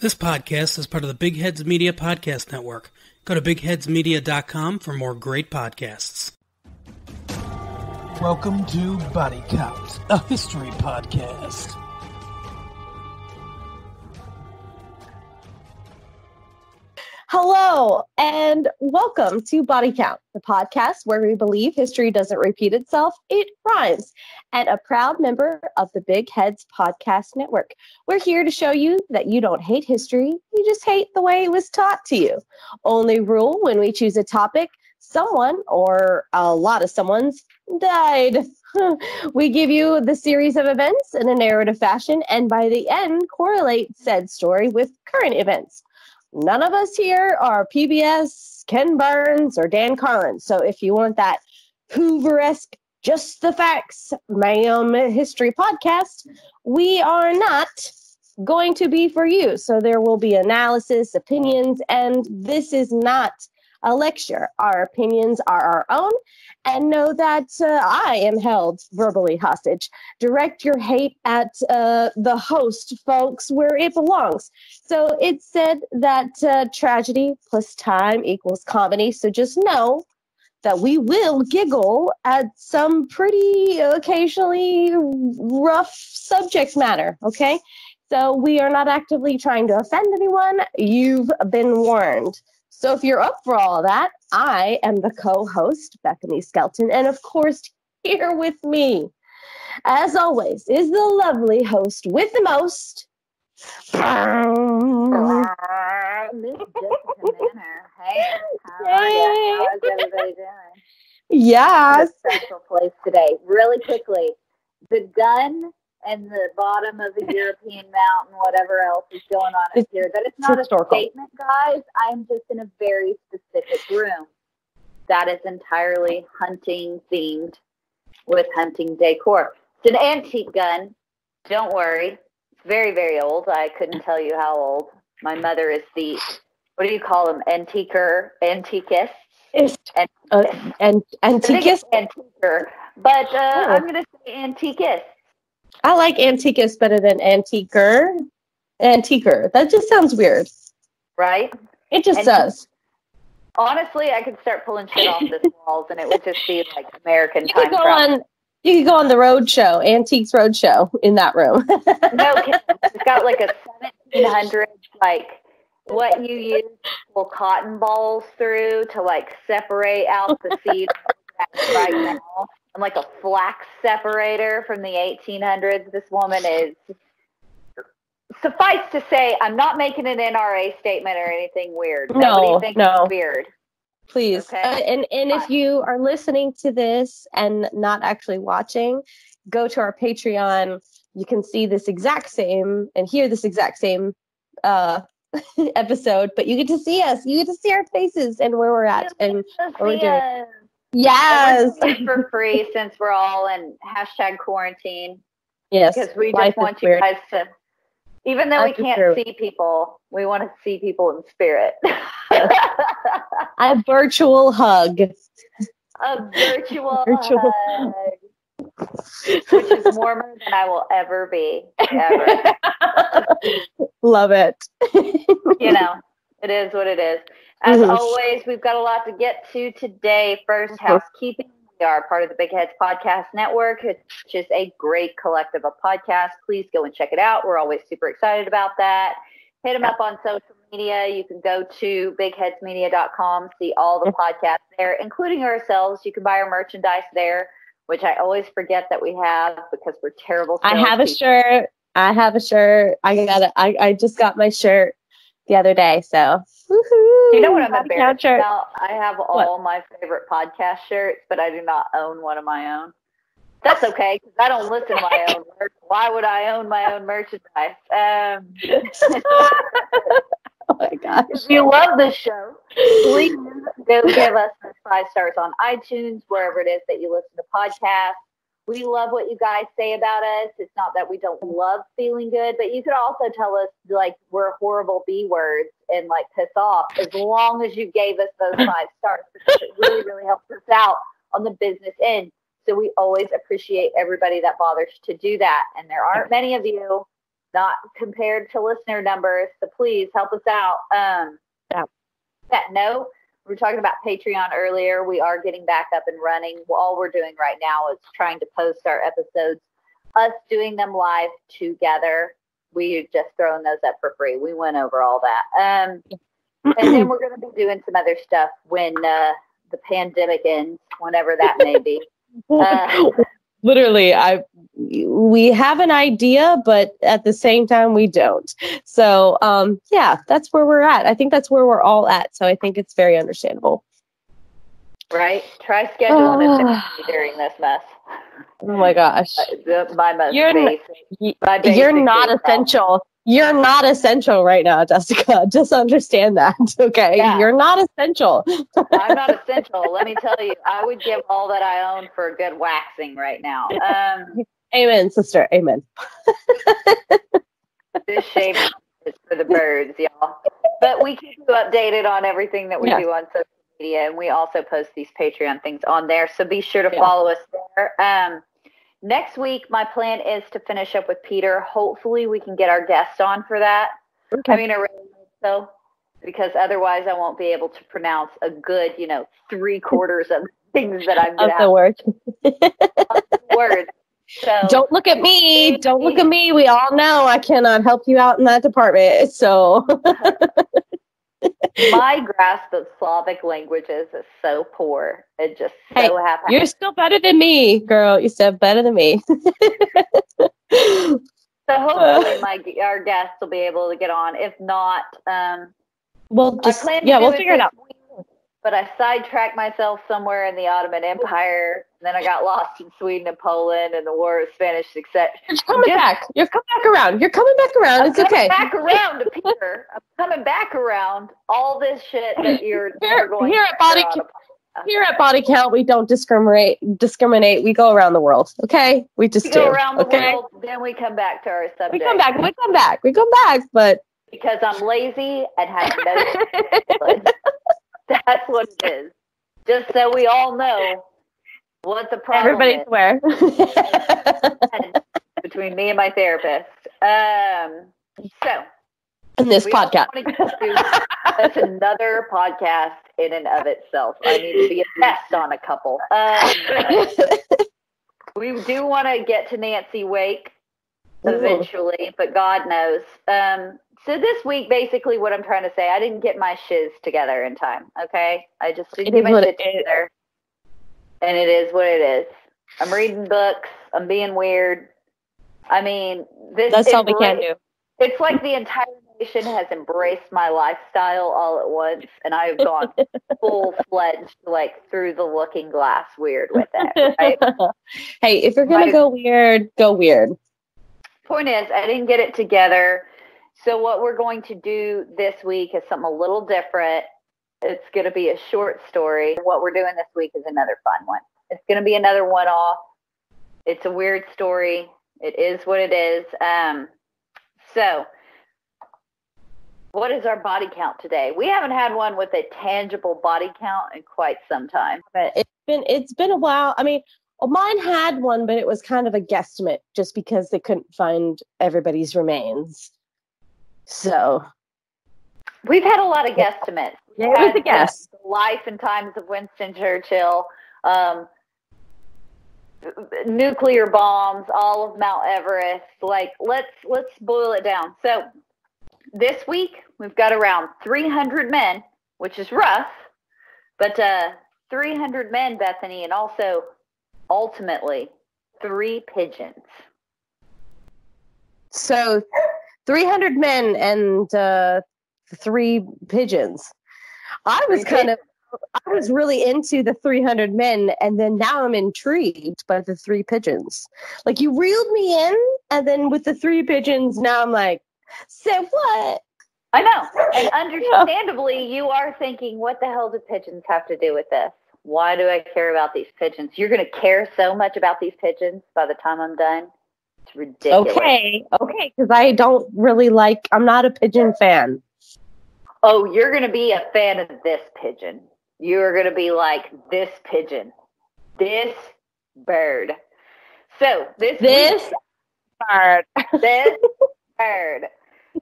This podcast is part of the Big Heads Media Podcast Network. Go to bigheadsmedia.com for more great podcasts. Welcome to Body Count, a history podcast. Hello, and welcome to Body Count, the podcast where we believe history doesn't repeat itself, it rhymes, and a proud member of the Big Heads Podcast Network. We're here to show you that you don't hate history, you just hate the way it was taught to you. Only rule when we choose a topic, someone or a lot of someone's died. we give you the series of events in a narrative fashion, and by the end, correlate said story with current events none of us here are PBS, Ken Burns, or Dan Carlin. So if you want that Hoover-esque, just the facts, ma'am history podcast, we are not going to be for you. So there will be analysis, opinions, and this is not a lecture. Our opinions are our own, and know that uh, I am held verbally hostage. Direct your hate at uh, the host, folks, where it belongs. So it said that uh, tragedy plus time equals comedy. So just know that we will giggle at some pretty occasionally rough subject matter, okay? So we are not actively trying to offend anyone. You've been warned. So if you're up for all that, I am the co-host, Bethany Skelton, and of course, here with me, as always, is the lovely host with the most. Hey, how. How's everybody doing? Yes. Special place today. Really quickly, the gun and the bottom of the European mountain, whatever else is going on up here. That is not a statement, guys. I'm just in a very specific room that is entirely hunting themed with hunting decor. It's an antique gun. Don't worry. It's very, very old. I couldn't tell you how old. My mother is the, what do you call them? Antiquer, antiquist? And, uh, and antiquist? Antiquer. But uh, oh. I'm going to say antiquist I like Antiquus better than Antiquer. Antiquer. That just sounds weird. Right? It just and does. Honestly, I could start pulling shit off the walls and it would just be like American you time could go travel. On, you could go on the road show, Antiques Road Show in that room. no, it's got like a 1700 like what you use pull cotton balls through to like separate out the seeds right now like a flax separator from the 1800s. This woman is. Suffice to say, I'm not making an NRA statement or anything weird. No, Nobody thinks no. it's weird. Please, okay? uh, and and if you are listening to this and not actually watching, go to our Patreon. You can see this exact same and hear this exact same uh, episode, but you get to see us. You get to see our faces and where we're at and what we're doing. Yes. for free since we're all in hashtag quarantine. Yes. Because we just want you weird. guys to, even though Life we can't see people, we want to see people in spirit. a virtual hug. A virtual, virtual hug. Which is warmer than I will ever be. Ever. Love it. you know, it is what it is. As mm-hmm. always, we've got a lot to get to today. First, housekeeping. We are part of the Big Heads Podcast Network, which is a great collective of podcasts. Please go and check it out. We're always super excited about that. Hit them up on social media. You can go to bigheadsmedia.com, see all the podcasts there, including ourselves. You can buy our merchandise there, which I always forget that we have because we're terrible. I have a shirt. I have a shirt. I got it. I, I just got my shirt the other day. So, Woo-hoo. you know what I'm embarrassed about? I have all what? my favorite podcast shirts, but I do not own one of my own. That's okay because I don't listen to my own work. Why would I own my own merchandise? Um, oh my gosh! If you love the show, please go give us five stars on iTunes, wherever it is that you listen to podcasts we love what you guys say about us. It's not that we don't love feeling good, but you could also tell us like we're horrible B words and like piss off as long as you gave us those five stars it really, really helps us out on the business end. So we always appreciate everybody that bothers to do that. And there aren't many of you. not compared to listener numbers. So please help us out. Um, yeah. That note, we were talking about Patreon earlier. We are getting back up and running. All we're doing right now is trying to post our episodes, us doing them live together. We just throwing those up for free. We went over all that. Um, and then we're going to be doing some other stuff when uh, the pandemic ends, whenever that may be. Uh, literally i we have an idea but at the same time we don't so um yeah that's where we're at i think that's where we're all at so i think it's very understandable right try scheduling uh, it during this mess oh my gosh my most you're, basic, my you're not essential you're not essential right now, Jessica. Just understand that. Okay. Yeah. You're not essential. I'm not essential. Let me tell you, I would give all that I own for a good waxing right now. Um, Amen, sister. Amen. this shave is for the birds, y'all. But we keep you updated on everything that we yeah. do on social media, and we also post these Patreon things on there. So be sure to yeah. follow us there. Um, Next week, my plan is to finish up with Peter. Hopefully, we can get our guest on for that. Okay. I mean, I really hope so, because otherwise, I won't be able to pronounce a good, you know, three quarters of things that I'm of the word. words. So, don't look at me. Don't look at me. We all know I cannot help you out in that department. So my grasp of Slavic languages is so poor. It just so hey, happens. You're still better than me, girl. You're still better than me. so hopefully, my our guests will be able to get on. If not, um, we'll just yeah, we'll figure it out. Week but I sidetracked myself somewhere in the Ottoman Empire. And then I got lost in Sweden and Poland and the War of Spanish success. You're coming Just, back. You're coming back around. You're coming back around. I'm it's okay. Back around to Peter. I'm coming back around all this shit that you're here, going here at body count. Here at Body Count, we don't discriminate. Discriminate. We go around the world. Okay, we just we do. go around the okay? world. Then we come back to our subject. We come back. We come back. We come back. But because I'm lazy and have no. That's what it is just so we all know what the problem Everybody's is. aware. between me and my therapist. Um, so, in this podcast, that's another podcast in and of itself. I need to be a test on a couple. Um, we do want to get to Nancy Wake eventually, but God knows. Um, so this week, basically, what I'm trying to say, I didn't get my shiz together in time. Okay, I just didn't get my shit together, and it is what it is. I'm reading books. I'm being weird. I mean, this. That's all we can do. It's like the entire nation has embraced my lifestyle all at once, and I've gone full fledged, like through the looking glass, weird with it. Right? hey, if you're gonna go weird, go weird. Point is, I didn't get it together so, what we're going to do this week is something a little different. It's going to be a short story. What we're doing this week is another fun one. It's going to be another one off. It's a weird story. It is what it is. Um, so, what is our body count today? We haven't had one with a tangible body count in quite some time. But it's been it's been a while. I mean, well, mine had one, but it was kind of a guesstimate just because they couldn't find everybody's remains. So we've had a lot of guesstimates. Yeah, it was a guess. Life and times of Winston Churchill, um, nuclear bombs, all of Mount Everest. Like let's let's boil it down. So this week we've got around 300 men, which is rough, but uh, 300 men, Bethany, and also ultimately three pigeons. So 300 men and uh, three pigeons. I was kind of, I was really into the 300 men, and then now I'm intrigued by the three pigeons. Like you reeled me in, and then with the three pigeons, now I'm like, say what? I know. And understandably, you are thinking, what the hell do pigeons have to do with this? Why do I care about these pigeons? You're going to care so much about these pigeons by the time I'm done. It's ridiculous. Okay, okay, because I don't really like. I'm not a pigeon fan. Oh, you're gonna be a fan of this pigeon. You're gonna be like this pigeon, this bird. So this this week, bird, this prepared.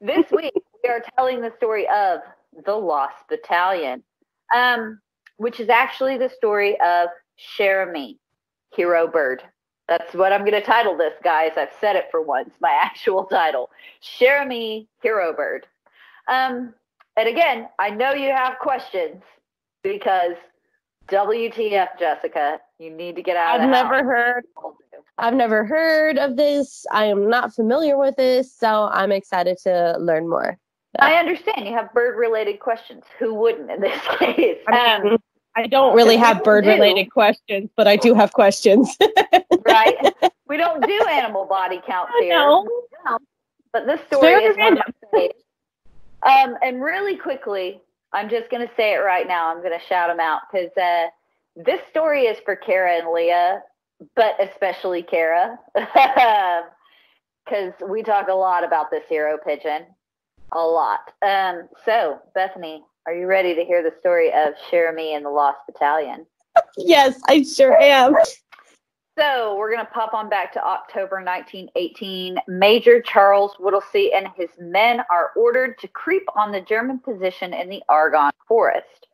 This week we are telling the story of the Lost Battalion, um, which is actually the story of Cher Ami, Hero Bird. That's what I'm going to title this, guys. I've said it for once. My actual title, Cher Ami, Hero Bird. Um, and again, I know you have questions because WTF, Jessica, you need to get out. I've never house. heard. I've never heard of this. I am not familiar with this, so I'm excited to learn more. I understand you have bird related questions. Who wouldn't in this case? Um, I don't really have bird related questions, but I do have questions. right? We don't do animal body counts here. No. But this story is one of Um, and really quickly, I'm just going to say it right now. I'm going to shout them out because uh, this story is for Kara and Leah, but especially Kara, because we talk a lot about this hero pigeon, a lot. Um, so, Bethany, are you ready to hear the story of Cher Ami and the Lost Battalion? yes, I sure am. So we're going to pop on back to October 1918. Major Charles Whittlesey and his men are ordered to creep on the German position in the Argonne Forest.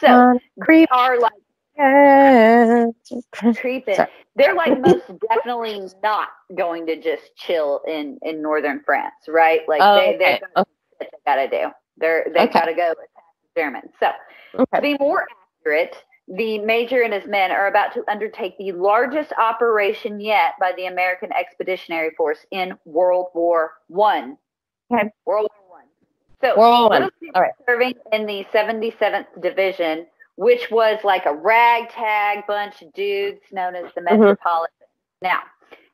So um, creep are like creeping. They're like most definitely not going to just chill in in northern France, right? Like oh, they okay. they got they gotta do. They're they okay. gotta go So okay. to be more accurate, the major and his men are about to undertake the largest operation yet by the American Expeditionary Force in World War One. Okay. World War One. So World War One. All right. Serving in the 77th Division, which was like a ragtag bunch of dudes known as the mm-hmm. Metropolitan. Now,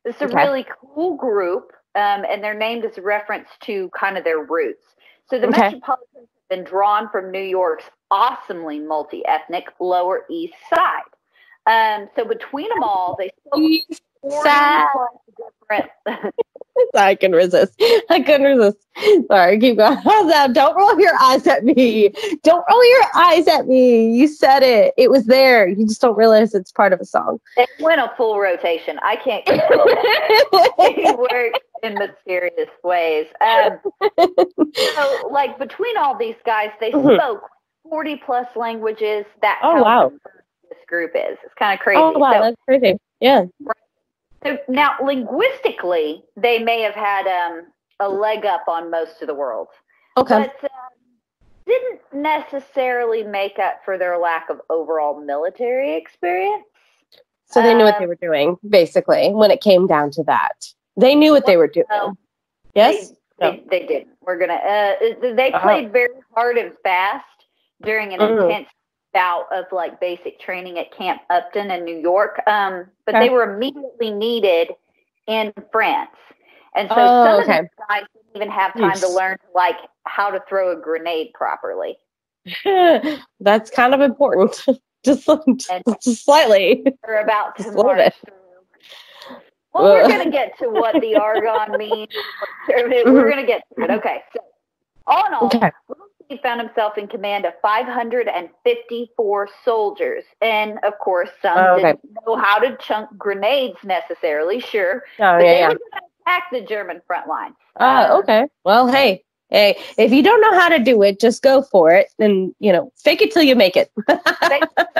this is a okay. really cool group, um, and they're named as a reference to kind of their roots. So the okay. Metropolitans have been drawn from New York's awesomely multi-ethnic Lower East Side. Um, so between them all, they spoke different. I can resist. I couldn't resist. Sorry, keep going. Don't roll your eyes at me. Don't roll your eyes at me. You said it. It was there. You just don't realize it's part of a song. It went a full rotation. I can't it works in mysterious ways. Um, so, like between all these guys, they mm-hmm. spoke 40 plus languages. That oh wow, this group is. It's kind of crazy. Oh wow, so, that's crazy. Yeah. So now, linguistically, they may have had um, a leg up on most of the world. Okay. But um, didn't necessarily make up for their lack of overall military experience. So they knew what they um, were doing, basically, when it came down to that. They knew what they were doing. yes? They, no. they, they, didn't. We're going to, uh, they uh-huh. played uh-huh. very hard and fast during an mm. intense bout of like basic training at Camp Upton in New York. Um, but okay. they were immediately needed in France. And so oh, some okay. of these guys didn't even have time to learn like how to throw a grenade properly. That's kind of important. just, just slightly. We're about to march through. Well, we're going to get to what the Argonne means. We're going to get to it. Okay. So, all in all, okay he found himself in command of 554 soldiers. And of course, some oh, okay. didn't know how to chunk grenades necessarily, sure. Oh, but yeah, they yeah. were going to attack the German front line. Oh, uh, okay. Well, hey, hey, if you don't know how to do it, just go for it and, you know, fake it till you make it.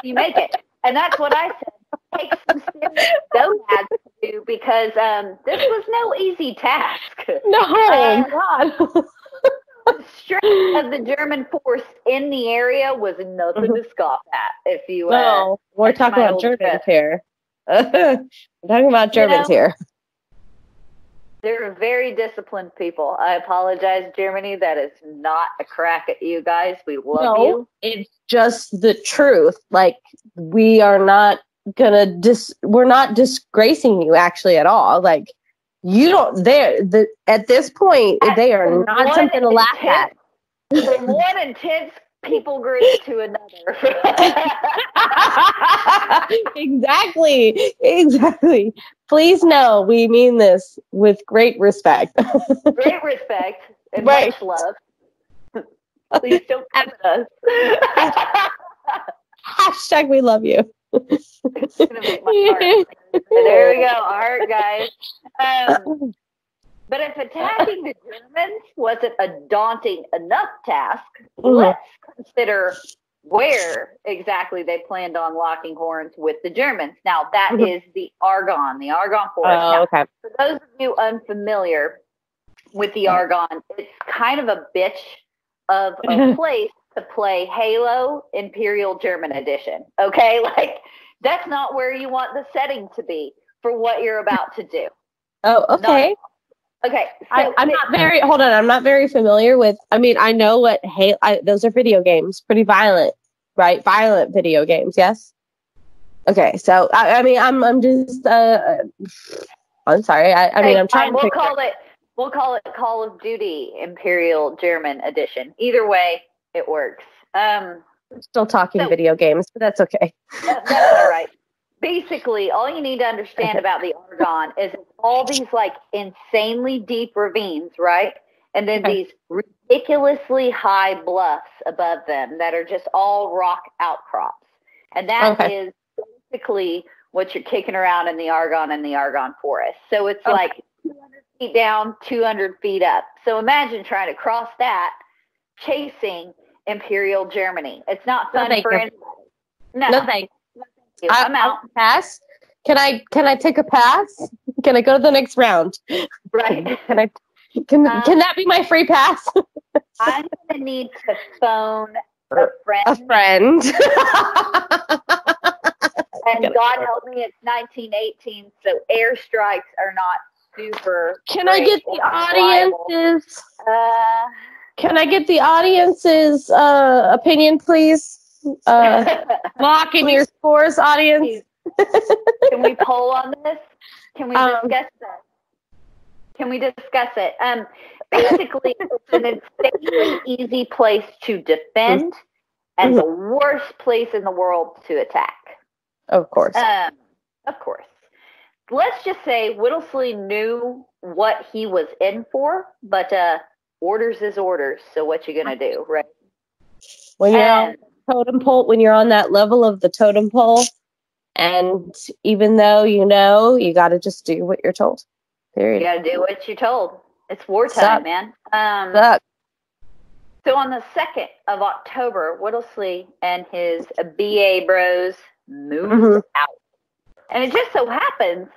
you make it. And that's what I said. Take some serious gonads to do because um, this was no easy task. No, uh, God the strength of the German force in the area was nothing mm-hmm. to scoff at. If you uh, no, we're talking about Germans trip. here. we're talking about Germans you know, here. They're very disciplined people. I apologize, Germany. That is not a crack at you guys. We love no, you. It's just the truth. Like we are not gonna dis. We're not disgracing you actually at all. Like you don't they're the at this point they are not something to laugh at. from one intense people group to another. Exactly exactly. Please know we mean this with great respect. Great respect and right. much love. Please don't come us. Hashtag we love you it's gonna make my heart. there we go. All right, guys. Um, But if attacking the Germans wasn't a daunting enough task, mm-hmm. let's consider where exactly they planned on locking horns with the Germans. Now, that mm-hmm. is the Argonne, the Argonne Forest. Oh, now, okay. For those of you unfamiliar with the Argonne, it's kind of a bitch of a place to play Halo Imperial German Edition. Okay, like that's not where you want the setting to be for what you're about to do. Oh, okay. Not, okay, so I, am not very. Hold on, I'm not very familiar with. I mean, I know what Halo. I, those are video games, pretty violent, right? Violent video games. Yes. Okay, so I, I mean, I'm I'm just. uh I'm sorry. I, I mean, I'm trying. We'll call it. We'll call it Call of Duty Imperial German Edition. Either way, it works. Um, Still talking so, video games, but that's okay. That, that's all right. Basically, all you need to understand about the Argonne is all these like insanely deep ravines, right? And then okay. these ridiculously high bluffs above them that are just all rock outcrops. And that okay. is basically what you're kicking around in the Argonne and the Argonne forest. So it's okay. like 200 feet down, 200 feet up. So imagine trying to cross that chasing Imperial Germany. It's not fun no, for anybody. No, no thanks. I, I'm out. Pass. Can I can I take a pass? Can I go to the next round? Right. Can I can um, can that be my free pass? I'm gonna need to phone a friend. A friend. and God help me, it's 1918, so airstrikes are not super. Can I get the audiences? Uh, can I get the audience's uh, opinion, please? Uh, lock in your scores, audience. Can we poll on this? Can we um, discuss this? Can we discuss it? Um, basically, it's an insanely easy place to defend and the worst place in the world to attack. Of course. Um, of course. Let's just say Whittlesey knew what he was in for, but uh, orders is orders. So what you gonna do, right? When you're and, on totem pole, when you're on that level of the totem pole, and even though you know, you got to just do what you're told. Period. You got to do what you're told. It's wartime, man. Um, Suck. So on the second of October, Whittlesey and his BA bros moved mm-hmm. out, and it just so happens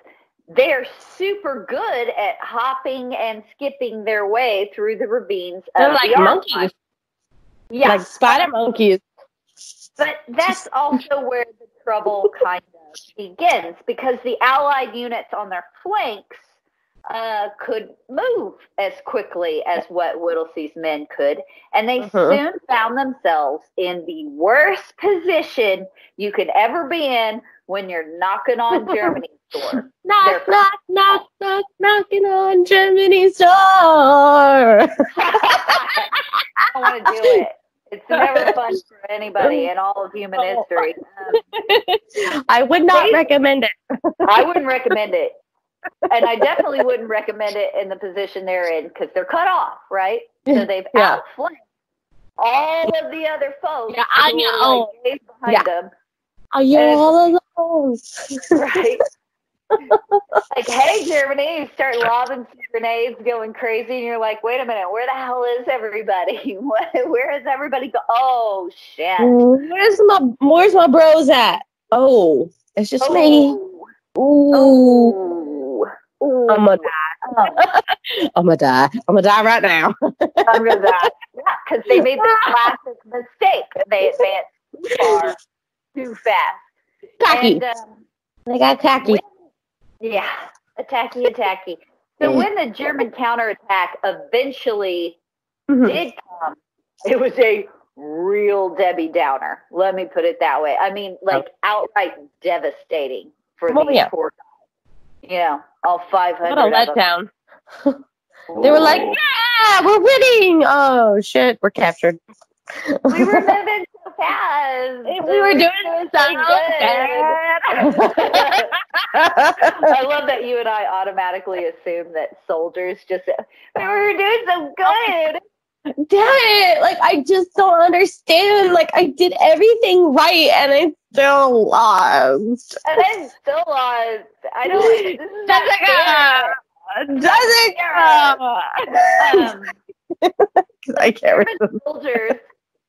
they're super good at hopping and skipping their way through the ravines. They're like the monkeys. Yeah. Like spider monkeys. But that's also where the trouble kind of begins because the Allied units on their flanks uh, could move as quickly as what Whittlesey's men could. And they mm-hmm. soon found themselves in the worst position you could ever be in when you're knocking on Germany's door. knock, knock, knock, knock, knocking on Germany's door. I want to do it. It's never fun for anybody in all of human history. Um, I would not recommend it. I wouldn't recommend it. And I definitely wouldn't recommend it in the position they're in because they're cut off, right? So they've yeah. outflanked all of the other folks. Yeah, I know. Like, behind yeah. them. Are you and, all alone? right. Like, hey, Germany, you start lobbing grenades, going crazy, and you're like, wait a minute, where the hell is everybody? where is everybody go? Oh shit! Where's my Where's my bros at? Oh, it's just oh. me. Ooh. Ooh. I'm gonna die. I'm gonna die. I'm gonna die right now. I'm gonna die. Yeah, because they made the classic mistake. They advanced too far, too fast. Cocky. And, um, they got cocky. Yeah, attacky, attacky. So when the German counterattack eventually mm-hmm. did come, it was a real Debbie Downer. Let me put it that way. I mean, like outright devastating for oh, these yeah. poor guys. You know, all 500 What a letdown. they were like, yeah, we're winning. Oh, shit, we're captured. we were moving fast. We were doing so good. I love that you and I automatically assume that soldiers just we were doing so good. Damn it! Like I just don't understand. Like I did everything right and I still lost. And I still lost. I don't. This is not fair. doesn't go. Um, I can't remember. Soldiers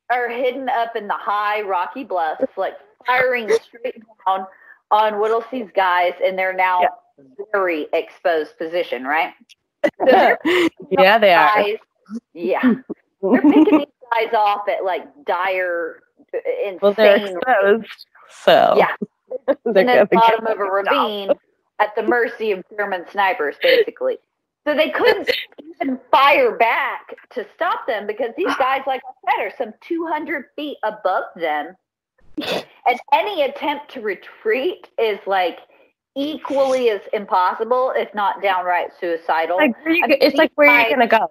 are hidden up in the high rocky bluffs, like firing straight down on Whittlesey's guys, and they're now yeah. very exposed position, right? So yeah, they are. Guys, yeah, they're picking these guys off at like dire, insane. Well, they're exposed, so yeah, in the bottom of a ravine at the mercy of German snipers, basically. So they couldn't even fire back to stop them because these guys, like I said, are some 200 feet above them. And any attempt to retreat is like equally as impossible, if not downright suicidal. Like, you, I mean, it's like where you're gonna go.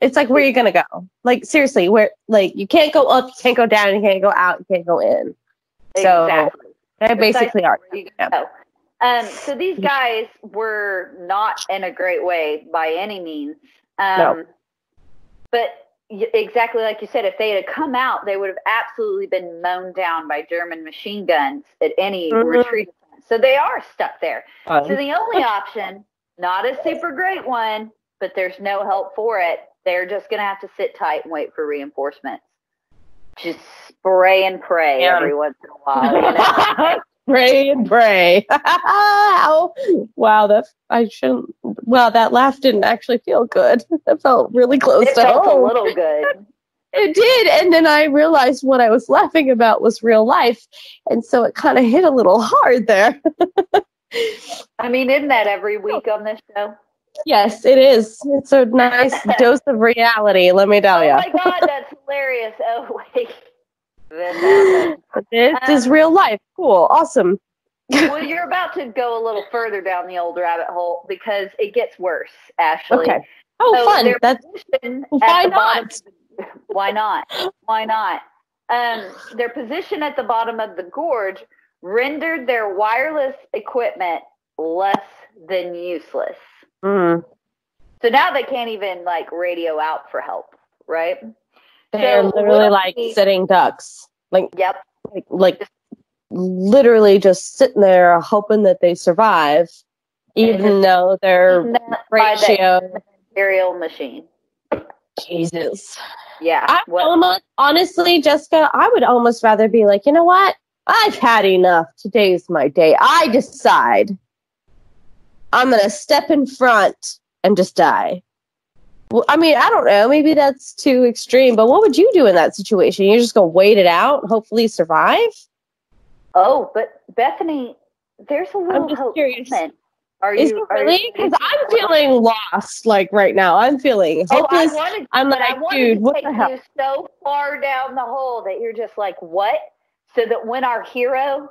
It's like where you're gonna go. Like seriously, where like you can't go up, you can't go down, you can't go out, you can't go in. So exactly. they basically are. Um, so these guys were not in a great way by any means. Um, no. But exactly like you said, if they had come out, they would have absolutely been mown down by German machine guns at any mm-hmm. retreat. So they are stuck there. so the only option, not a super great one, but there's no help for it. They're just going to have to sit tight and wait for reinforcements. Just spray and pray yeah. every once in a while. You know? pray and pray. wow, that I shouldn't. Wow, that laugh didn't actually feel good. That felt really close it to felt home. a little good. It did, and then I realized what I was laughing about was real life, and so it kind of hit a little hard there. I mean, isn't that every oh. week on this show? Yes, it is. It's a nice dose of reality. Let me tell you. Oh my god, that's hilarious! Oh wait. This um, is real life. Cool. Awesome. well, you're about to go a little further down the old rabbit hole because it gets worse, Ashley. Okay. Oh, so fun. That's why not? Bottom, why not? Why not? Um, their position at the bottom of the gorge rendered their wireless equipment less than useless. Mm. So now they can't even like radio out for help, right? They're literally like sitting ducks. Like yep. Like like literally just sitting there hoping that they survive, even though their ratio imperial machine. Jesus. Yeah. I almost honestly, Jessica, I would almost rather be like, you know what? I've had enough. Today's my day. I decide I'm gonna step in front and just die. Well, I mean, I don't know. Maybe that's too extreme, but what would you do in that situation? You're just go wait it out, and hopefully survive? Oh, but Bethany, there's a little I'm just hope. Curious. Are Is you, really? Because I'm feeling lost, like right now. I'm feeling hopeless. Oh, I wanted, I'm like, I dude, what the hell? You so far down the hole that you're just like, what? So that when our hero,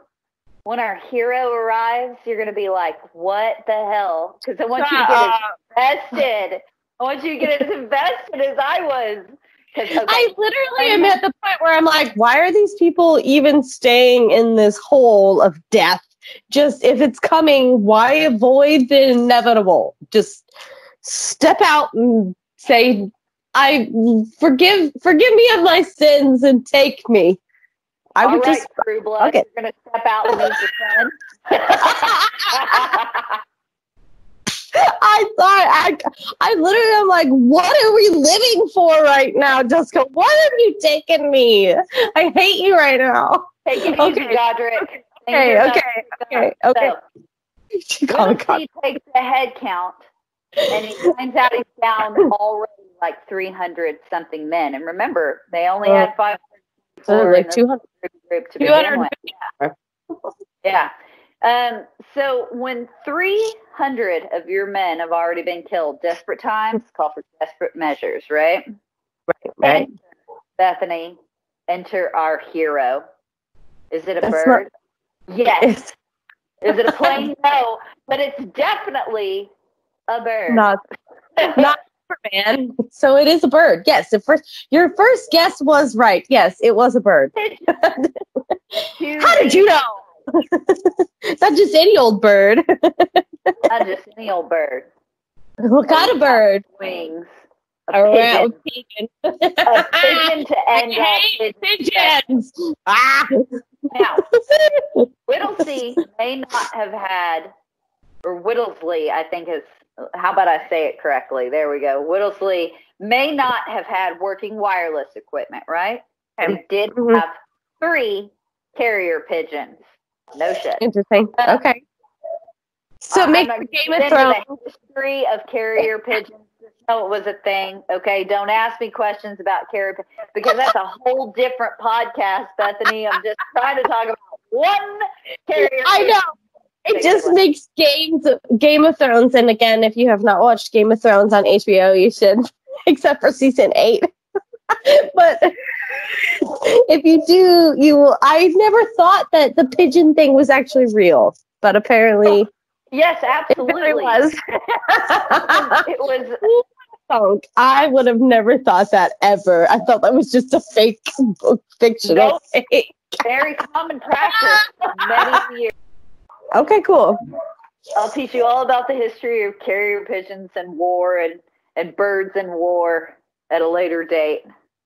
when our hero arrives, you're going to be like, what the hell? Because I want you to get invested I want you to get as invested as I was. Okay, I literally am at the point where I'm like, why are these people even staying in this hole of death? Just if it's coming, why avoid the inevitable? Just step out and say, I forgive forgive me of my sins and take me. I All would right, just True Blood, okay. you're gonna step out and meet your friend. I thought I, I literally am like, what are we living for right now, Jessica? What have you taken me? I hate you right now. Take it okay. easy, Godric. Okay, okay, okay, okay. So, Whittlesey takes the head count, and he finds out he's down already like 300 something men. And remember, they only uh, had 500 so uh, like 200 group to begin with. Yeah. yeah. Um, so when 300 of your men have already been killed, desperate times call for desperate measures, right? Right, right. Bethany, enter our hero. Is it a That's bird? Not- yes. Is it a plane? no, but it's definitely a bird. Not, not man. So it is a bird. Yes. The first, your first guess was right. Yes, it was a bird. How did you know? Not just any old bird. Not just any old bird. What kind of bird? Wings. A, a pigeon. a pigeon to end I pigeons. Ah. Now, Whittlesey may not have had, or Whittlesley, I think is how about I say it correctly? There we go. Whittlesley may not have had working wireless equipment, right? And did mm-hmm. have three carrier pigeons. No shit. Interesting. Uh, okay. So uh, make Game of Thrones. The history of carrier pigeons. No, it was a thing. Okay, don't ask me questions about carrier because that's a whole different podcast, Bethany. I'm just trying to talk about one carrier. I know. It just makes games Game of Thrones, and again, if you have not watched Game of Thrones on HBO, you should, except for season eight. but if you do, you will. I never thought that the pigeon thing was actually real, but apparently, oh, yes, absolutely it was. it was. I would have never thought that ever. I thought that was just a fake book fictional. Nope. Very common practice many years. Okay, cool. I'll teach you all about the history of carrier pigeons and war and, and birds and war at a later date.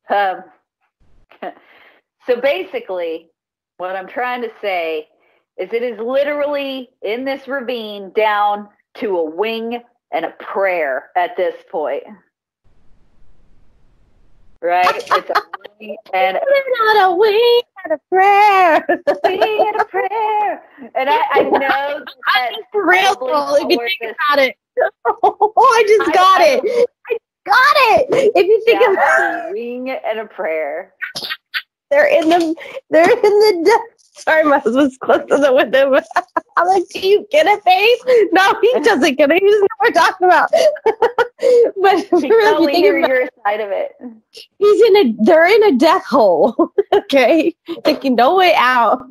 Um, so basically, what I'm trying to say is it is literally in this ravine down to a wing and a prayer at this point. Right? It's a wing and a, not a wing and a prayer. wing and a prayer. And I, I know that I for real if you think about it. Oh, I just got I, it. I got it. If you think about a wing and a prayer. They're in the they're in the sorry, my husband's close to the window. I'm like, do you get it, babe? No, he doesn't get it. He doesn't know what we're talking about. but he really hear about, your side of it. He's in a they're in a death hole. okay. Thinking no way out.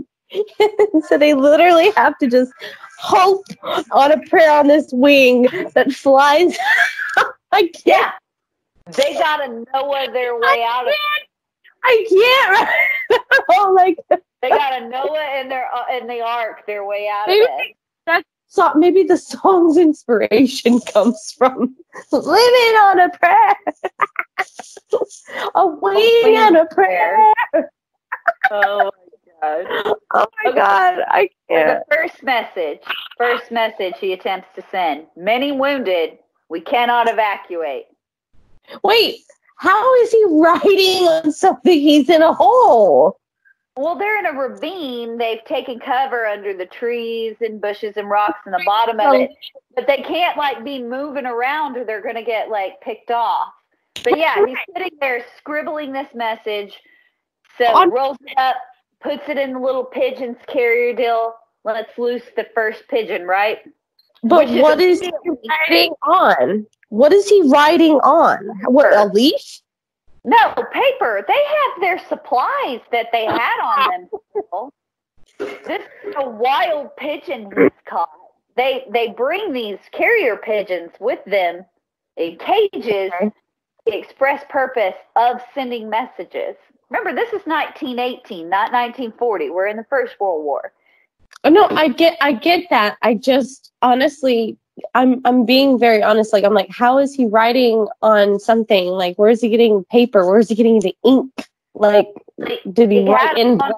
so they literally have to just hope on a prayer on this wing that flies. I can't. Yeah. They gotta know their way out of it. I can't. oh, like they got a Noah in their uh, in the ark their way out maybe of it. That so maybe the song's inspiration comes from living on a prayer, a wing and a prayer. oh my god! Oh my okay. god! I can't. The first message. First message he attempts to send. Many wounded. We cannot evacuate. Wait, how is he riding on something? He's in a hole. Well, they're in a ravine. They've taken cover under the trees and bushes and rocks in the bottom of it. But they can't like be moving around or they're going to get like picked off. But yeah, he's sitting there scribbling this message. So rolls it up, puts it in the little pigeon's carrier deal. Let's loose the first pigeon, right? But Which what is, is he riding on? What is he riding on? What a leash? No, paper. They have their supplies that they had on them. this is a wild pigeon caught. They they bring these carrier pigeons with them in cages the express purpose of sending messages. Remember, this is 1918, not 1940. We're in the First World War. Oh, no, I get I get that. I just honestly I'm I'm being very honest. Like I'm like, how is he writing on something? Like, where is he getting paper? Where is he getting the ink? Like, did he, he write in blood?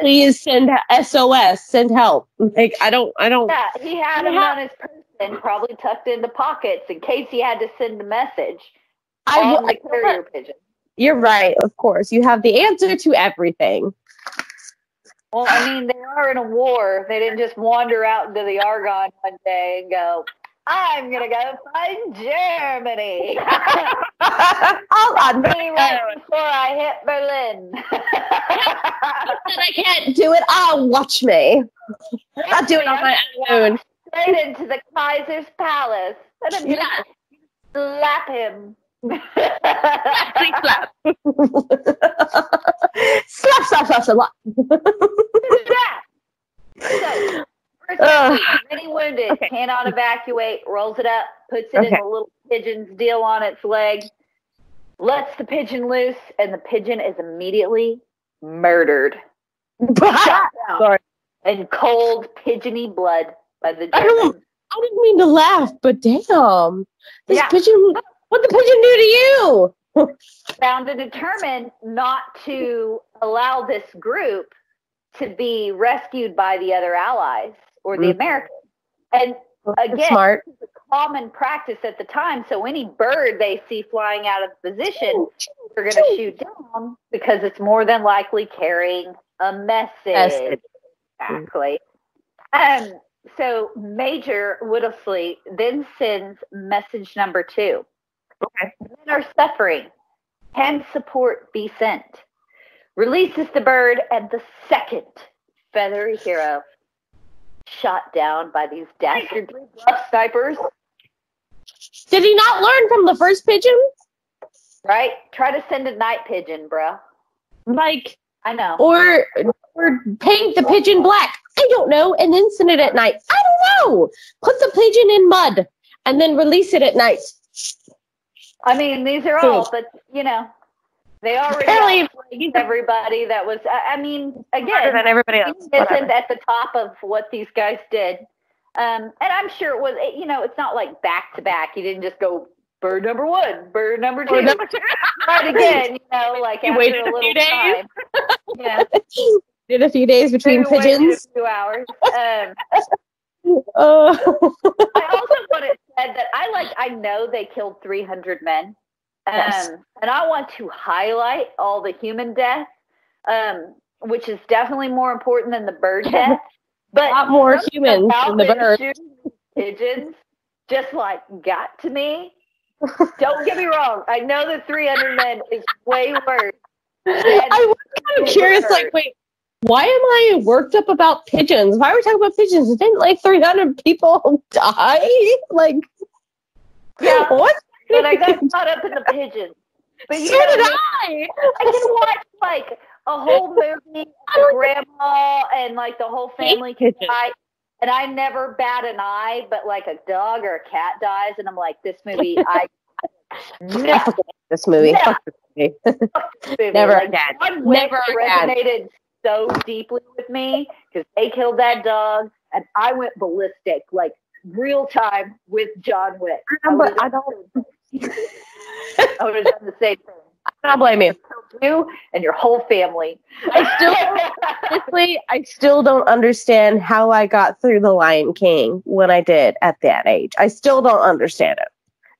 Please send SOS, send help. Like, I don't, I don't. Yeah, he had him on his person, probably tucked into pockets in case he had to send the message. I, on the carrier pigeon. You're right. Of course, you have the answer to everything. Well, I mean, they are in a war. They didn't just wander out into the Argonne one day and go, I'm gonna go find Germany. Hold on, anyway, before I hit Berlin. I can't do it. Oh, watch me. I'll do it on my own. Straight into the Kaiser's palace, and I'm gonna slap him slap. slap, slap, slap, slap. so, first uh, many wounded, okay. cannot evacuate, rolls it up, puts it okay. in a little pigeon's deal on its leg, lets the pigeon loose, and the pigeon is immediately murdered. Sorry. In cold, pigeony blood by the Germans. I, don't, I didn't mean to laugh, but damn. This yeah. pigeon what the pigeon do to you? Found and determined not to allow this group to be rescued by the other allies or the mm-hmm. Americans. And again, Smart. a common practice at the time. So any bird they see flying out of position, they're going to shoot down because it's more than likely carrying a message. Exactly. Um, so Major Whittlesey then sends message number two. Okay. Men are suffering. Can support be sent? Releases the bird, and the second feathery hero shot down by these dastardly bluff snipers. Did he not learn from the first pigeon? Right? Try to send a night pigeon, bro. Like I know. Or or paint the pigeon black. I don't know. And then send it at night. I don't know. Put the pigeon in mud and then release it at night. I mean, these are all, but you know, they already everybody that was. I mean, again, than everybody else isn't at the top of what these guys did. Um, and I'm sure it was. You know, it's not like back to back. You didn't just go bird number one, bird number two, bird number two. right again. You know, like you after waited a, a few days. Time. yeah, did a few days between pigeons. Few hours. Um, oh. I also said that I like. I know they killed 300 men. Um, yes. And I want to highlight all the human death, um, which is definitely more important than the bird death. But a lot more humans than the bird. Pigeons just like got to me. Don't get me wrong. I know the 300 men is way worse. I was kind of curious, like, wait, why am I worked up about pigeons? Why are we talking about pigeons? Didn't like 300 people die? Like, yeah. What? but I got caught up in the pigeons. But you so know, did I. I can watch like a whole movie, grandma and like the whole family can die, and I never bat an eye. But like a dog or a cat dies, and I'm like, this movie, I. no. This movie. No. this movie. Never like, again. Never resonated again. So deeply with me because they killed that dog, and I went ballistic, like real time with John Wick. I, I don't. I would have done the same thing. I don't blame you. You and your whole family. I still, honestly, I still don't understand how I got through The Lion King when I did at that age. I still don't understand it.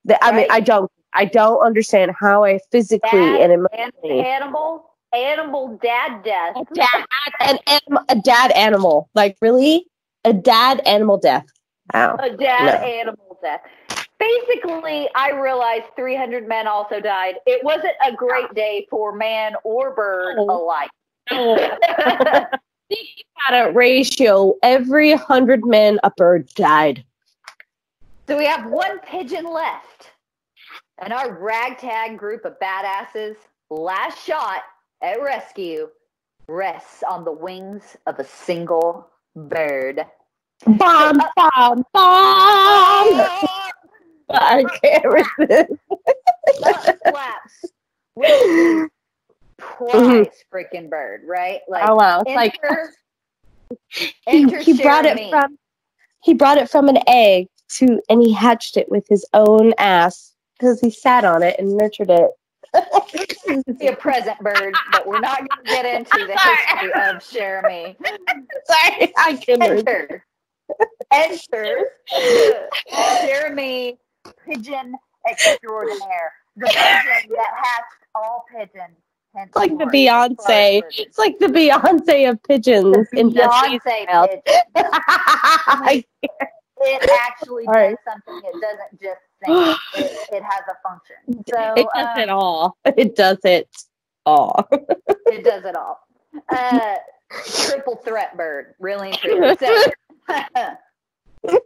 The, I mean, I don't. I don't understand how I physically dad, and emotionally. Animal, animal, dad death. A dad, an, an, a dad animal. Like really, a dad animal death. Wow. A dad no. animal death basically, I realized 300 men also died. It wasn't a great day for man or bird oh. alike. Oh. at a ratio, every 100 men, a bird died. So we have one pigeon left. And our ragtag group of badasses, last shot at rescue, rests on the wings of a single bird. Bomb, bomb, bomb! I can't resist. Slaps. Prize mm-hmm. freaking bird, right? Like, oh wow! Enter, like he, he brought it from he brought it from an egg to, and he hatched it with his own ass because he sat on it and nurtured it. Be a present bird, but we're not going to get into the history of Jeremy. Sorry, I can enter. Enter Cher Ami pigeon extraordinaire. The pigeon that has all pigeons. It's like the Beyonce. It's like the Beyonce of pigeons the in Beyonce pigeon. it actually does right. something. It doesn't just sing. It, it, has a function. So it does um, it all. It does it all. it does it all. Uh, triple threat bird, really and truly. So,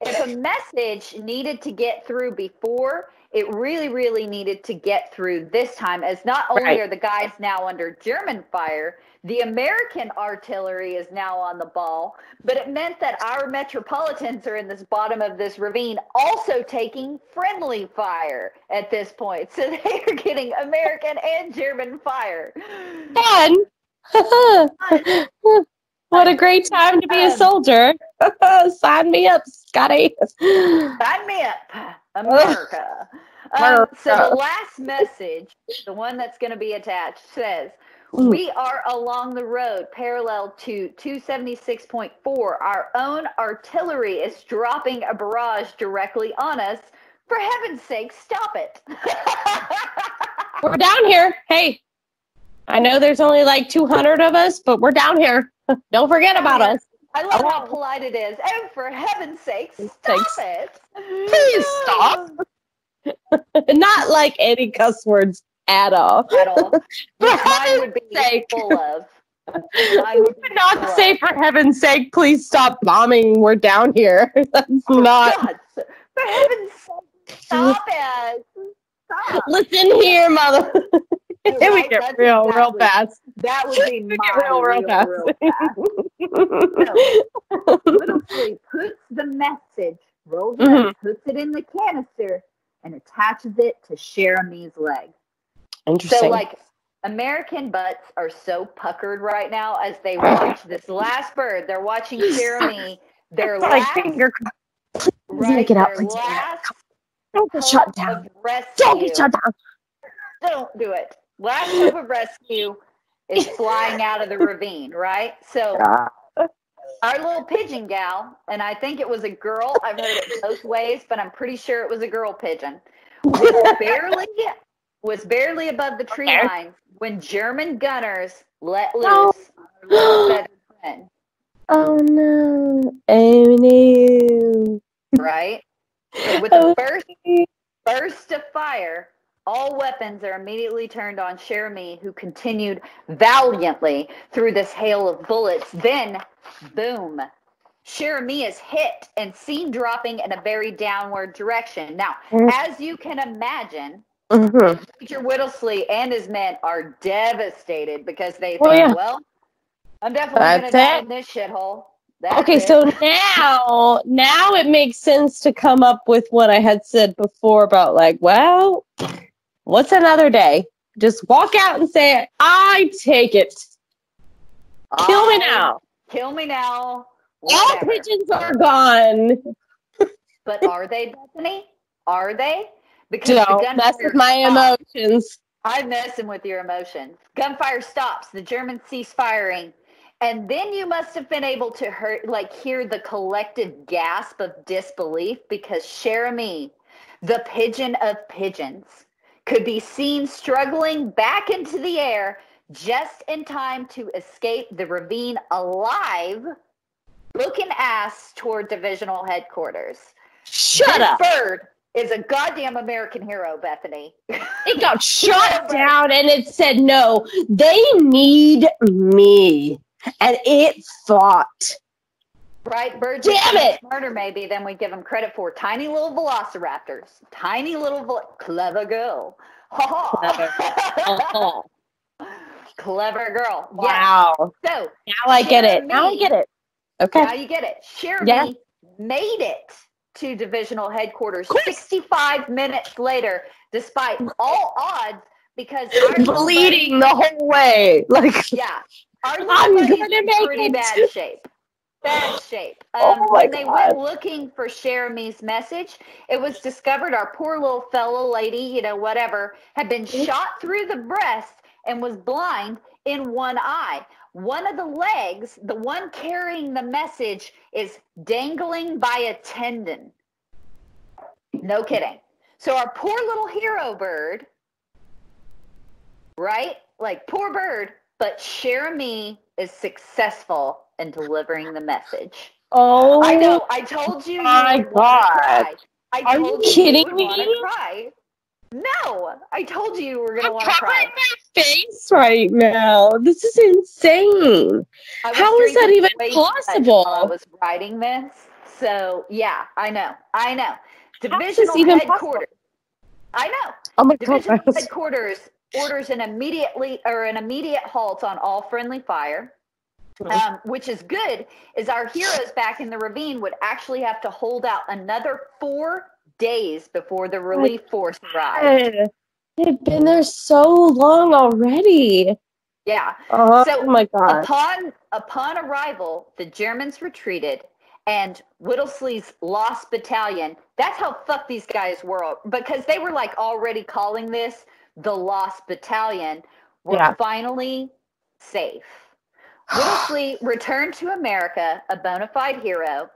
if a message needed to get through before, it really, really needed to get through this time, as not only right. are the guys now under German fire, the American artillery is now on the ball, but it meant that our metropolitans are in this bottom of this ravine also taking friendly fire at this point. So they are getting American and German fire. Fun. What a great time to be a soldier. Sign me up, Scotty. Sign me up, America. Um, so the last message, the one that's going to be attached, says, we are along the road parallel to 276.4. Our own artillery is dropping a barrage directly on us. For heaven's sake, stop it. we're down here. Hey, I know there's only like 200 of us, but we're down here. Don't forget about us. I love oh. how polite it is. And for heaven's sake, stop Thanks. it. Please stop. Not like any cuss words at all. At all. mine would be sake. full of. I would not say for heaven's sake, please stop bombing. We're down here. That's oh, not. God. For heaven's sake, stop it. Stop. Listen here, mother. Right, would get real, exactly, real fast. That would be my real, real, real fast. Real fast. Little Flea puts the message, rolls it mm-hmm. up, puts it in the canister, and attaches it to Cher Ami's leg. Interesting. So, like, American butts are so puckered right now as they watch this last bird. They're watching Cher Ami. Their last, like finger. Right, make it out. Please Don't get shut down. Don't get shut down. Don't do it. Last hope of rescue is flying out of the ravine, right? So our little pigeon gal, and I think it was a girl. I've heard it both ways, but I'm pretty sure it was a girl pigeon. Was barely was barely above the tree okay. line when German gunners let loose oh. Oh no! Oh no! Right. So with the first burst of fire, all weapons are immediately turned on Cher Ami, who continued valiantly through this hail of bullets. Then, boom, Cher Ami is hit and seen dropping in a very downward direction. Now, mm-hmm. as you can imagine, mm-hmm. Major Whittlesey and his men are devastated because they well, think, yeah. well, I'm definitely going to die in this shithole. That's okay, it. so now now it makes sense to come up with what I had said before about like, well, What's another day? Just walk out and say, I take it. Kill me now. Kill me now. Whatever. All pigeons are gone. but are they, Bethany? Are they? Because Don't mess with my emotions. I'm messing with your emotions. Gunfire stops. The Germans cease firing. And then you must have been able to hurt, like hear the collective gasp of disbelief because Cher Ami, the pigeon of pigeons, could be seen struggling back into the air just in time to escape the ravine alive, looking ass toward divisional headquarters. Shut this up. bird is a goddamn American hero, Bethany. It got shot down and it said, no, they need me. And it fought. Right, birds Damn it! smarter maybe than we give them credit for. Tiny little velociraptors, tiny little vel- clever girl. Clever. clever girl. Wow. Yes. So now I get it. Now I get it. Okay. Now you get it. Cher Ami yeah. made it to divisional headquarters 65 minutes later, despite all odds, because bleeding the whole way. Like yeah, our I'm gonna make pretty it. bad shape bad shape. Oh um, oh when they went looking for Cher Ami's message, it was discovered our poor little fellow lady, you know, whatever, had been mm-hmm. shot through the breast and was blind in one eye. One of the legs, the one carrying the message, is dangling by a tendon. No kidding. So our poor little hero bird, right? Like poor bird, but Cher Ami is successful in delivering the message. Oh, I know. I told you. My you God. I Are you kidding you me? Cry. No, I told you you were going to want to cry. my face right now. This is insane. How is that even possible? I was writing this, so yeah, I know. I know. Divisional headquarters. Possible? I know. Oh my Divisional God. headquarters orders an immediately or an immediate halt on all friendly fire um, which is good, is our heroes back in the ravine would actually have to hold out another four days before the relief force arrived. They've been there so long already. Yeah. Oh, so my god. Upon upon arrival, the Germans retreated and Whittlesey's Lost Battalion. That's how fuck these guys were because they were like already calling this the Lost Battalion. Were yeah. finally safe. Whittlesey returned to America, a bona fide hero,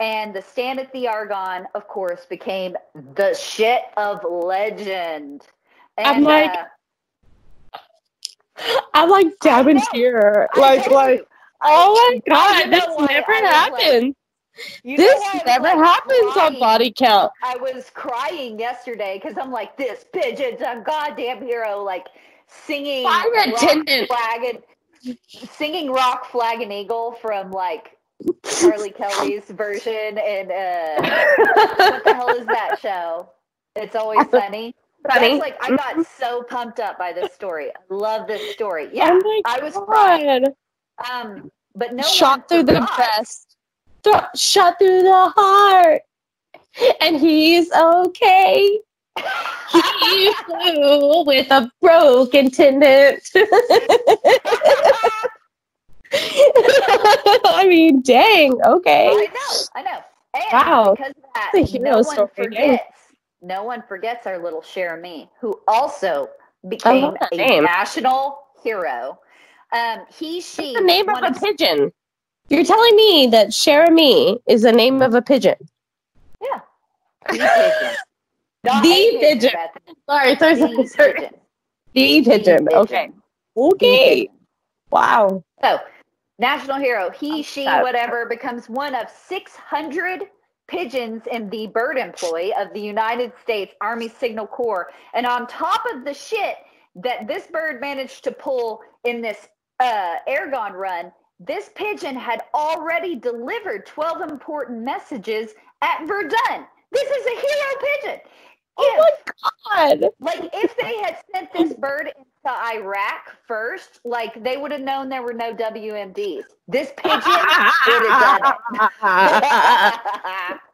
and the stand at the Argonne, of course, became the shit of legend. And, I'm like, uh, I'm like dabbing here, like, like, oh my god, this never happened. You this never like happens crying. on body count. I was crying yesterday because I'm like, this pigeon's a goddamn hero, like singing Fire attendant. flag and singing rock flag and eagle from like Charlie Kelly's version and uh, what the hell is that show? It's always funny. Funny. That's like I got mm-hmm. so pumped up by this story. I love this story. Yeah, oh I was crying. Um, but no shot through the breast, th- shot through the heart, and he's okay. he flew with a broken tendon. I mean, dang. Okay. I know. I know. And wow. Because of that, no one forgets. No one forgets our little Cher-Ami, who also became a name. national hero. Um, he, she. the name of a of, pigeon. You're telling me that Cher-Ami is the name of a pigeon? Yeah. The pigeon. The pigeon. pigeon. Sorry, sorry, sorry, sorry. Pigeon. The pigeon. The okay. Okay. Wow. So national hero, he, she, whatever, becomes one of 600 pigeons in the bird employ of the United States Army Signal Corps. And on top of the shit that this bird managed to pull in this uh, Argonne run, this pigeon had already delivered 12 important messages at Verdun. This is a hero pigeon. Oh my god! Like if they had sent this bird into Iraq first, like they would have known there were no WMDs. This pigeon would have done it.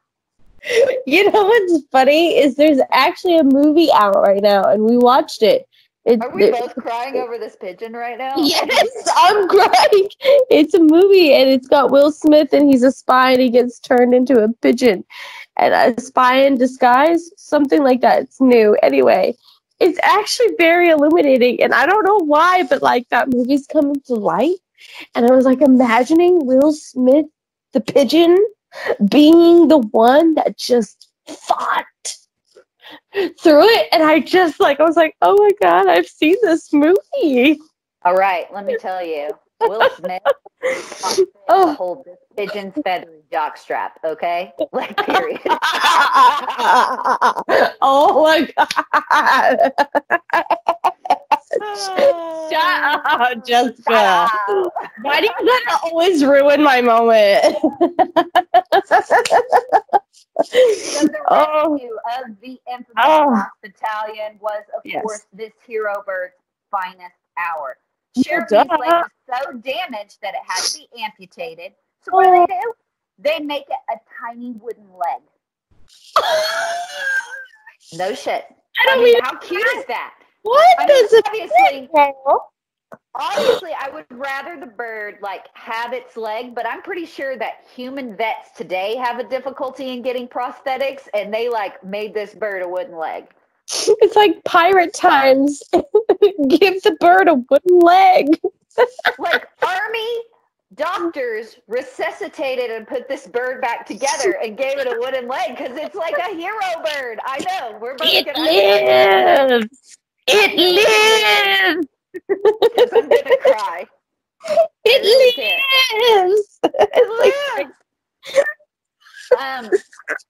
you know what's funny is there's actually a movie out right now, and we watched it. It Are we both crying over this pigeon right now? Yes, I'm crying. It's a movie, and it's got Will Smith, and he's a spy, and he gets turned into a pigeon and a spy in disguise, something like that. It's new. Anyway, it's actually very illuminating. And I don't know why, but like that movie's coming to light. And I was like imagining Will Smith, the pigeon, being the one that just fought through it. And I just like, I was like, oh my God, I've seen this movie. All right, let me tell you. Will Smith oh. hold this pigeon's feathery jockstrap, okay? Like, period. oh my god. Shut up, Jessica. Why do you gotta always ruin my moment? so the oh. of the infamous oh. battalion was, of yes. course, this hero bird's finest hour. Cher-Ami's leg was so damaged that it had to be amputated. So what do they do? They make it a tiny wooden leg. no shit. I, I mean, how cute is that? What I mean, obviously, obviously, I would rather the bird like have its leg, but I'm pretty sure that human vets today have a difficulty in getting prosthetics, and they like made this bird a wooden leg. It's like pirate times. Give the bird a wooden leg. like army doctors resuscitated and put this bird back together and gave it a wooden leg because it's like a hero bird. I know. We're both it gonna lives. It lives. Because I'm gonna cry. It lives. It lives. Um,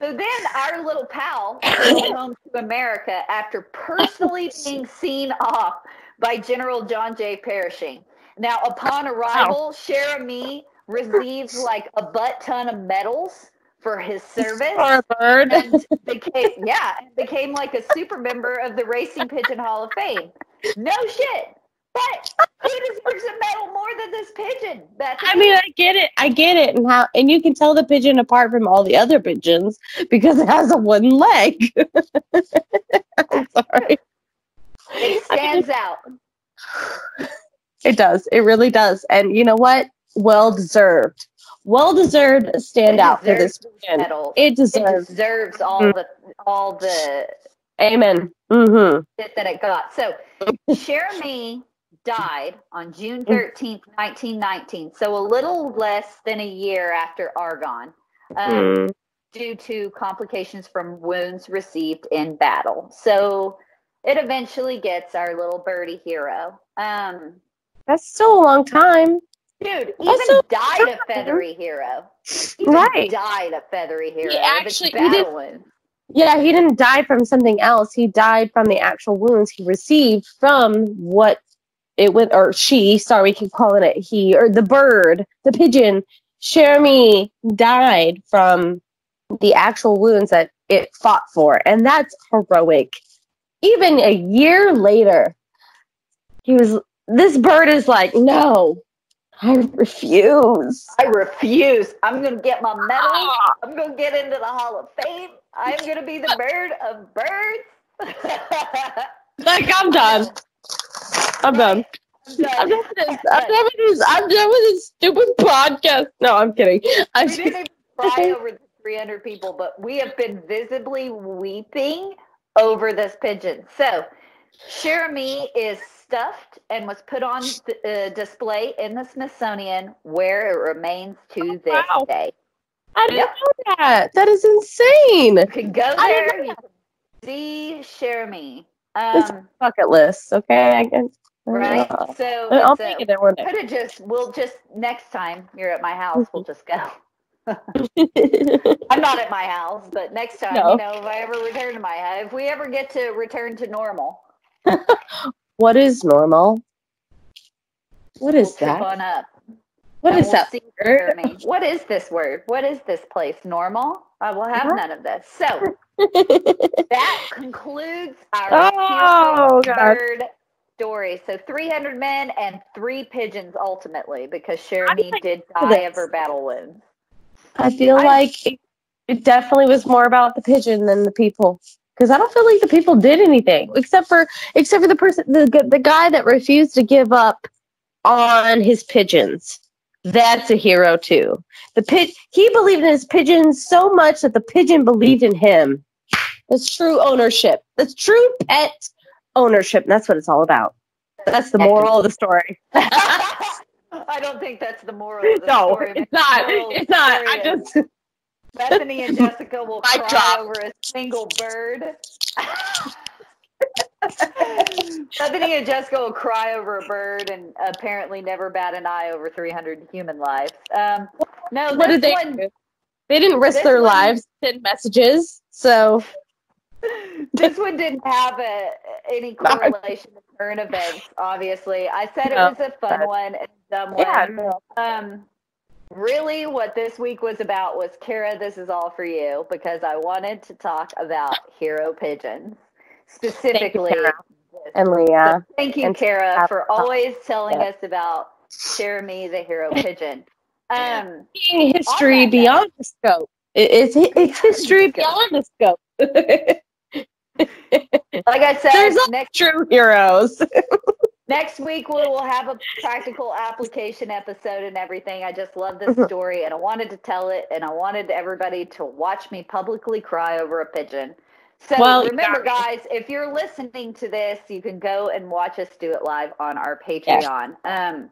so then our little pal came home to America after personally being seen off by General John J. Pershing. Now, upon arrival, wow. Cher-Ami received like a butt ton of medals for his service. For a bird. And became, yeah, became like a super member of the Racing Pigeon Hall of Fame. No shit. But who deserves a medal more than this pigeon? I mean, I get it. I get it. And how and you can tell the pigeon apart from all the other pigeons because it has a wooden leg. I'm sorry. It stands I mean, out. It does. It really does. And you know what? Well deserved. Well deserved standout for this medal. It deserves it deserves all mm-hmm. the all the Amen. Mm-hmm. that it got. So Cher-Ami died on June 13th, mm. 1919. So a little less than a year after Argonne. Um, mm. Due to complications from wounds received in battle. So it eventually gets our little birdie hero. Um, That's still a long time. Dude, even died a feathery hero. Even right. died a feathery hero. He actually, he did, yeah, he didn't die from something else. He died from the actual wounds he received from what it went, or she, sorry, we keep calling it he, or the bird, the pigeon. Cher-Ami died from the actual wounds that it fought for. And that's heroic. Even a year later, he was, this bird is like, no, I refuse. I refuse. I'm going to get my medal. Ah. I'm going to get into the Hall of Fame. I'm going to be the bird of birds. like, I'm done. I'm done. I'm done with this. I'm done with this. I'm done with this stupid podcast. No, I'm kidding. I'm we didn't even cry over the 300 people, but we have been visibly weeping over this pigeon. So, Cher-Ami is stuffed and was put on uh, display in the Smithsonian, where it remains to oh, this wow. day. I didn't yep. know that. That is insane. You can go there. You can see Cher-Ami. Um, it's bucket list. Okay, I guess. Right. Uh, so I'll take it there one day. Could have just. We'll just next time you're at my house, we'll just go. I'm not at my house, but next time, no. you know, if I ever return to my house, if we ever get to return to normal. what is normal? What is we'll that? On up. What is we'll that word? What is this word? What is this place? Normal? I will have uh-huh. none of this. So that concludes our oh, bird story. So 300 men and three pigeons ultimately, because Cher-Ami did die of her battle wounds. I feel I, like it, it definitely was more about the pigeon than the people. Because I don't feel like the people did anything except for except for the person the the guy that refused to give up on his pigeons. That's a hero too. The pit he believed in his pigeons so much that the pigeon believed in him. That's true ownership. That's true pet ownership. That's what it's all about. That's the moral of the story. I don't think that's the moral of the no, story. No, it's not. It's not. I just Bethany and Jessica will cry job. over a single bird. Bethany and Jessica will cry over a bird and apparently never bat an eye over 300 human lives. Um, no, what did they one, do? They didn't risk their one, lives, send messages. So this one didn't have a, any correlation to current events. Obviously, I said it was a fun one and dumb one. Yeah, no. Um, really, what this week was about was Kara. This is all for you because I wanted to talk about hero pigeons specifically. You, and Leah. So thank you, Kara, for always telling us about Cher-Ami, the hero pigeon. Um, history beyond the scope. It's it's history beyond the scope. like I said, there's next true heroes. next week we will have a practical application episode and everything. I just love this mm-hmm. story and I wanted to tell it and I wanted everybody to watch me publicly cry over a pigeon. So well, remember, guys, if you're listening to this, you can go and watch us do it live on our Patreon. Um,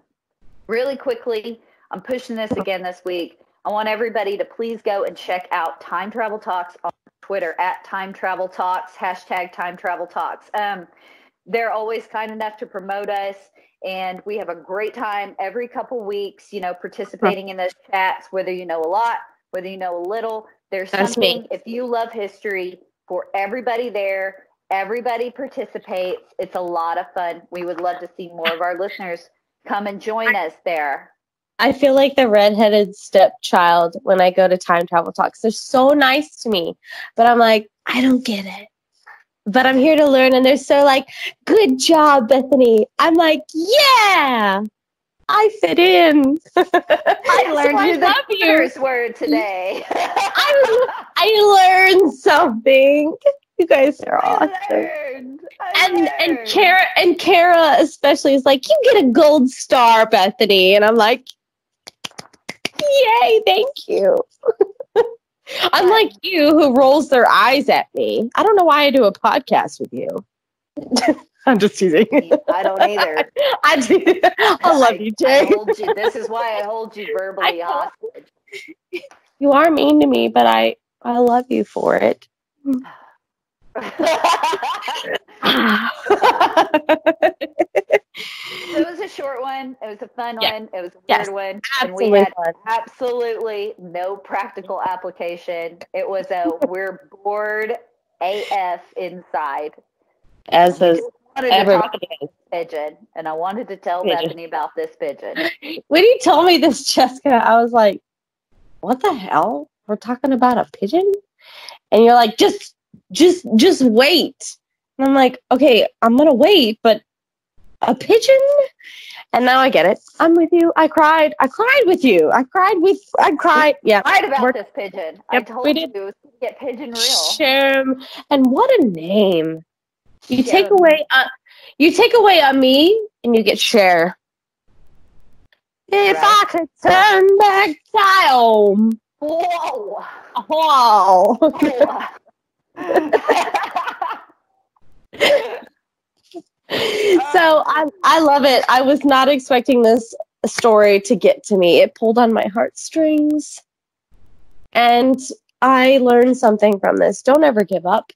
really quickly, I'm pushing this again this week. I want everybody to please go and check out Time Travel Talks on Twitter at Time Travel Talks, hashtag Time Travel Talks. Um, they're always kind enough to promote us, and we have a great time every couple weeks, you know, participating in those chats, whether you know a lot, whether you know a little. There's That's something, me. if you love history, for everybody there. Everybody participates. It's a lot of fun. We would love to see more of our listeners come and join us there. I feel like the redheaded stepchild when I go to time travel talks. They're so nice to me, but I'm like, I don't get it. But I'm here to learn, and they're so like, good job, Bethany. I'm like, yeah, I fit in. I learned so you the first word today. I, I learned something. You guys are awesome. Learned. and learned. and Kara and Kara especially is like, you get a gold star, Bethany. And I'm like, Yay, thank you. Unlike you, who rolls their eyes at me. I don't know why I do a podcast with you. I'm just teasing. I don't either. I do. I love you, Jay. You, this is why I hold you verbally hostage. You are mean to me, but I I love you for it. It was a short one. It was a fun yeah. one. It was a yes, weird one. And we had absolutely no practical application. It was a we're bored AF inside. As a everybody pigeon, and I wanted to tell pigeon. Bethany about this pigeon. When you told me this, Jessica, I was like, "What the hell? We're talking about a pigeon?" And you're like, "Just, just, just wait." And I'm like, "Okay, I'm gonna wait, but a pigeon?" And now I get it. I'm with you. I cried. I cried with you. I cried with. I cried. Yeah. I cried about We're, this pigeon. Yep, I told you to get pigeon real. Sham. And what a name! You yeah. take away a, you take away a me and you get share. If right. I could turn back time. Whoa. Whoa. so I I love it. I was not expecting this story to get to me. It pulled on my heartstrings. And I learned something from this. Don't ever give up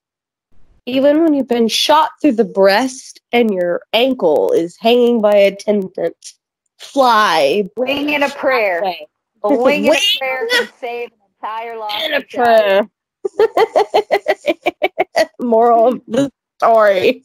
even when you've been shot through the breast and your ankle is hanging by a tendon, fly. Wing in a prayer. A wing in a prayer can save an entire life. In a prayer. Moral of the story.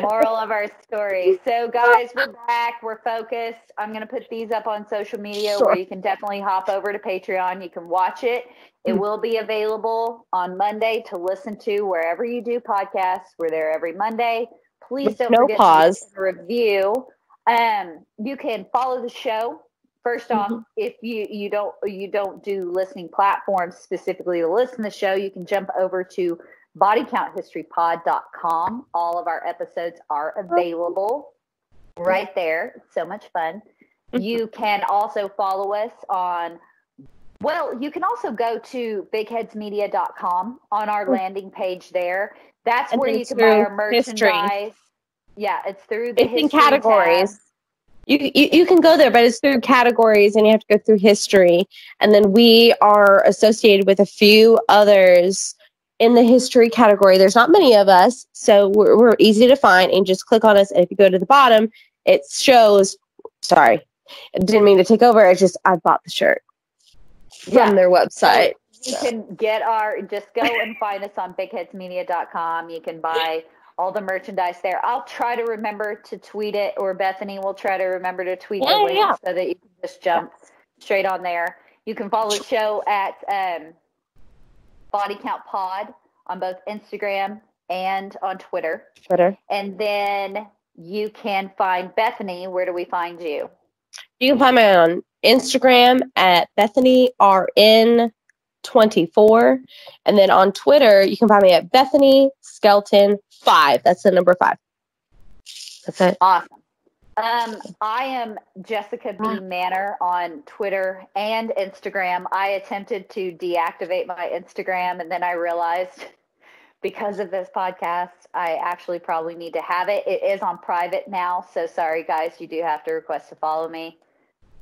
Moral of our story. So, guys, we're back. We're focused. I'm going to put these up on social media sure. where you can definitely hop over to Patreon. You can watch it. It will be available on Monday to listen to wherever you do podcasts. We're there every Monday. Please With don't no forget pause. to review. Um, you can follow the show. First off, mm-hmm. if you you don't you don't do listening platforms specifically to listen to the show, you can jump over to bodycounthistorypod.com. All of our episodes are available right there. so much fun. You can also follow us on well, you can also go to bigheadsmedia.com on our mm. landing page there. That's and where you can buy our merchandise. History. Yeah, it's through the it's in categories. You, you, you can go there, but it's through categories, and you have to go through history. And then we are associated with a few others in the history category. There's not many of us, so we're, we're easy to find. And just click on us, and if you go to the bottom, it shows. Sorry, didn't mean to take over. It's just I bought the shirt from yeah. their website. You so. can get our, just go and find us on bigheadsmedia.com. You can buy all the merchandise there. I'll try to remember to tweet it, or Bethany will try to remember to tweet yeah, the link yeah. so that you can just jump straight on there. You can follow the show at um, Body Count Pod on both Instagram and on Twitter. Twitter. And then you can find Bethany. Where do we find you? You can find me on Instagram at Bethany RN24. And then on Twitter, you can find me at Bethany Skelton 5. That's the number 5. That's it. Awesome. Um, I am Jessica B. Manor on Twitter and Instagram. I attempted to deactivate my Instagram and then I realized because of this podcast, I actually probably need to have it. It is on private now. So sorry, guys, you do have to request to follow me.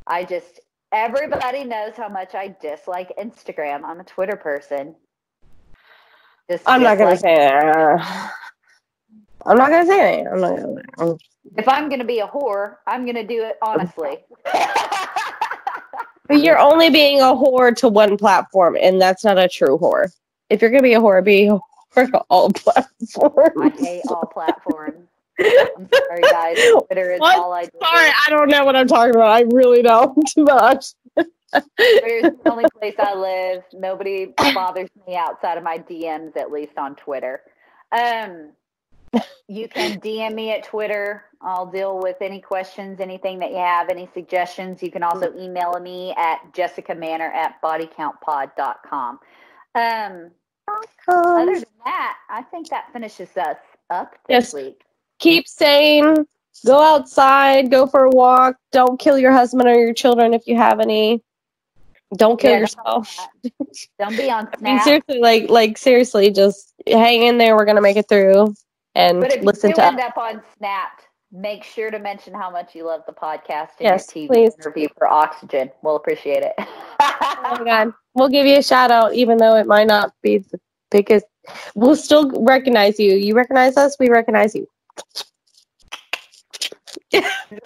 I just everybody knows how much I dislike Instagram. I'm a Twitter person. Just I'm not gonna say that. I'm not gonna say that. I'm not gonna. If I'm gonna be a whore, I'm gonna do it honestly. but you're only being a whore to one platform, and that's not a true whore. If you're gonna be a whore, be a whore to all platforms. I hate all platforms. I'm sorry, guys. Twitter is what? all I do. Sorry, I don't know what I'm talking about. I really don't too much. Twitter's the only place I live. Nobody bothers me outside of my DMs, at least on Twitter. Um, you can DM me at Twitter. I'll deal with any questions, anything that you have, any suggestions. You can also email me at jessica manor at bodycountpod.com. Um, other than that, I think that finishes us up this yes. week keep saying go outside, go for a walk. Don't kill your husband or your children if you have any. Don't kill yeah, yourself. Don't be on Snap. I mean, seriously, like, like seriously, just hang in there. We're gonna make it through. And but if listen you to end up on Snap, make sure to mention how much you love the podcast in yes, your TV please. interview for Oxygen. We'll appreciate it. oh my god, we'll give you a shout out, even though it might not be the biggest. We'll still recognize you. You recognize us. We recognize you.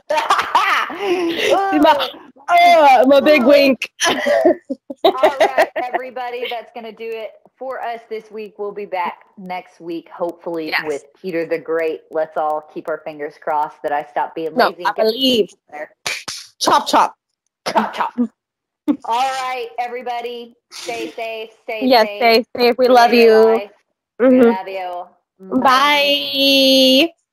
oh, oh, I'm a big wink. all right, everybody, that's going to do it for us this week. We'll be back next week, hopefully, yes. with Peter the Great. Let's all keep our fingers crossed that I stop being lazy. No, I believe. Chop, chop. Chop, chop. all right, everybody, stay safe. Stay yes, safe. Yes, stay safe. We love you. Mm-hmm. We love you. Bye. Bye.